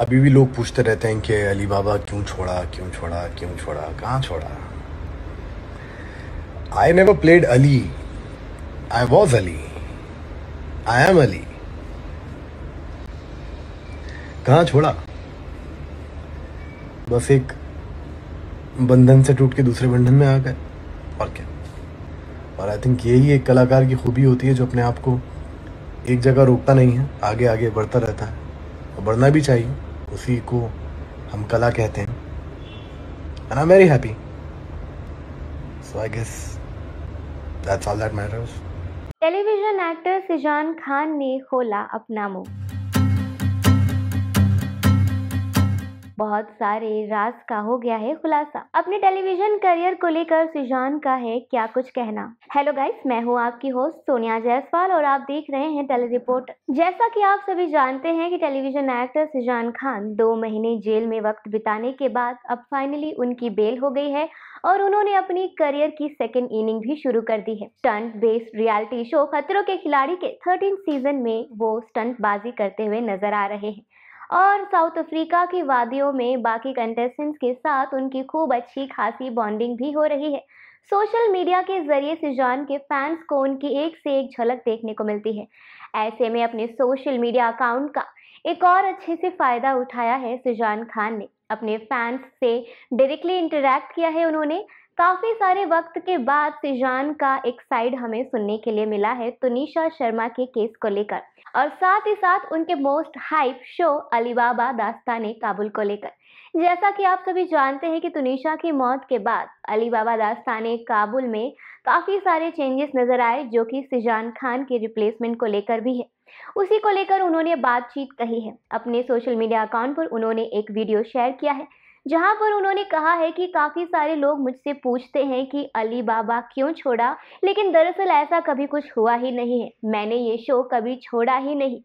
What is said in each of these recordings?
अभी भी लोग पूछते रहते हैं कि अली बाबा क्यों छोड़ा क्यों छोड़ा क्यों छोड़ा, कहाँ छोड़ा? I never played Ali I was Ali I am Ali कहाँ छोड़ा? बस एक बंधन से टूट के दूसरे बंधन में आ गए, और क्या? और आई थिंक यही एक कलाकार की खूबी होती है जो अपने आप को एक जगह रोकता नहीं है आगे आगे बढ़ता रहता है, और बढ़ना भी चाहिए। उसी को हम कला कहते हैं। And I am very happy so I guess that's all that matters television actor Cezanne Khan ने खोला अपना मुँह। बहुत सारे राज का हो गया है खुलासा। अपने टेलीविज़न करियर को लेकर सुजान का है क्या कुछ कहना? हेलो गाइस मैं हूँ आपकी होस्ट सोनिया जायसवाल और आप देख रहे हैं टेली रिपोर्ट जैसा कि आप सभी जानते हैं कि टेलीविज़न एक्टर सुजान खान दो महीने जेल में वक्त बिताने के बाद अब फाइनली उनकी बेल हो गई है और उन्होंने अपनी करियर की सेकेंड इनिंग भी शुरू कर दी है। स्टंट बेस्ड रियलिटी शो खतरों के खिलाड़ी के थर्टीन सीज़न में वो स्टंट बाजी करते हुए नज़र आ रहे हैं। और साउथ अफ्रीका की वादियों में बाकी कंटेस्टेंट्स के साथ उनकी खूब अच्छी खासी बॉन्डिंग भी हो रही है। सोशल मीडिया के ज़रिए सिजान के फैंस को उनकी एक से एक झलक देखने को मिलती है। ऐसे में अपने सोशल मीडिया अकाउंट का एक और अच्छे से फ़ायदा उठाया है सुजान खान ने। अपने फैंस से डायरेक्टली इंटरेक्ट किया है उन्होंने। काफ़ी सारे वक्त के बाद सिजान का एक साइड हमें सुनने के लिए मिला है, तुनिशा शर्मा के केस को लेकर। और साथ ही साथ उनके मोस्ट हाइप शो अलीबाबा दास्तान काबुल को लेकर। जैसा कि आप सभी जानते हैं कि तुनिशा की मौत के बाद अलीबाबा दास्तान काबुल में काफ़ी सारे चेंजेस नज़र आए, जो कि सिजान खान के रिप्लेसमेंट को लेकर भी है। उसी को लेकर उन्होंने बातचीत कही है। अपने सोशल मीडिया अकाउंट पर उन्होंने एक वीडियो शेयर किया है। जहाँ पर उन्होंने कहा है कि काफ़ी सारे लोग मुझसे पूछते हैं कि अली बाबा क्यों छोड़ा, लेकिन दरअसल ऐसा कभी कुछ हुआ ही नहीं है। मैंने ये शो कभी छोड़ा ही नहीं।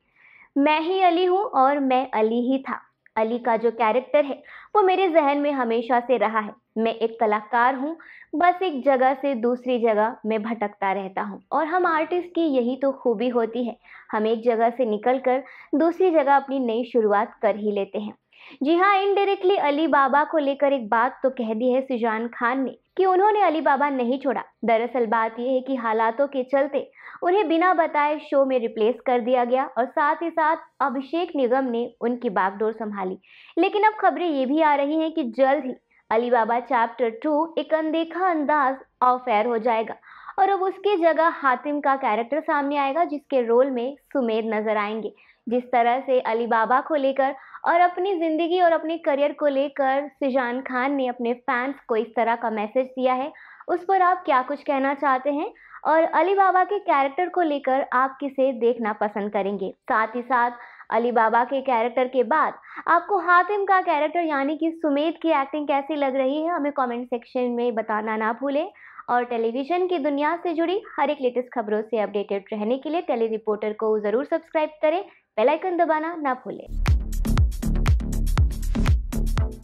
मैं ही अली हूँ और मैं अली ही था। अली का जो कैरेक्टर है, वो मेरे जहन में हमेशा से रहा है। मैं एक कलाकार हूँ, बस एक जगह से दूसरी जगह मैं भटकता रहता हूँ। और हम आर्टिस्ट की यही तो खूबी होती है। हम एक जगह से निकलकर दूसरी जगह अपनी नई शुरुआत कर ही लेते हैं। जी हाँ इनडायरेक्टली अली बाबा को लेकर एक बात तो कह दी है सुजान खान ने कि उन्होंने अली बाबा नहीं छोड़ा। दरअसल बात यह है कि हालातों के चलते उन्हें बिना बताए शो में रिप्लेस कर दिया गया और साथ ही साथ अभिषेक निगम ने उनकी बागडोर संभाली। लेकिन अब खबरें ये भी आ रही हैं कि जल्द ही अली बाबा चैप्टर टू एक अनदेखा अंदाज ऑफ़ एयर हो जाएगा और अब उसकी जगह हातिम का कैरेक्टर सामने आएगा जिसके रोल में सुमेर नज़र आएँगे। जिस तरह से अली बाबा को लेकर और अपनी ज़िंदगी और अपने करियर को लेकर सिजान खान ने अपने फैंस को इस तरह का मैसेज दिया है। उस पर आप क्या कुछ कहना चाहते हैं? और अली बाबा के कैरेक्टर को लेकर आप किसे देखना पसंद करेंगे? साथ ही साथ अली बाबा के कैरेक्टर के बाद आपको हातिम का कैरेक्टर यानी कि सुमेध की एक्टिंग कैसी लग रही है? हमें कमेंट सेक्शन में बताना ना भूलें। और टेलीविज़न की दुनिया से जुड़ी हर एक लेटेस्ट खबरों से अपडेटेड रहने के लिए टेली रिपोर्टर को ज़रूर सब्सक्राइब करें। बेल आइकन दबाना ना भूलें।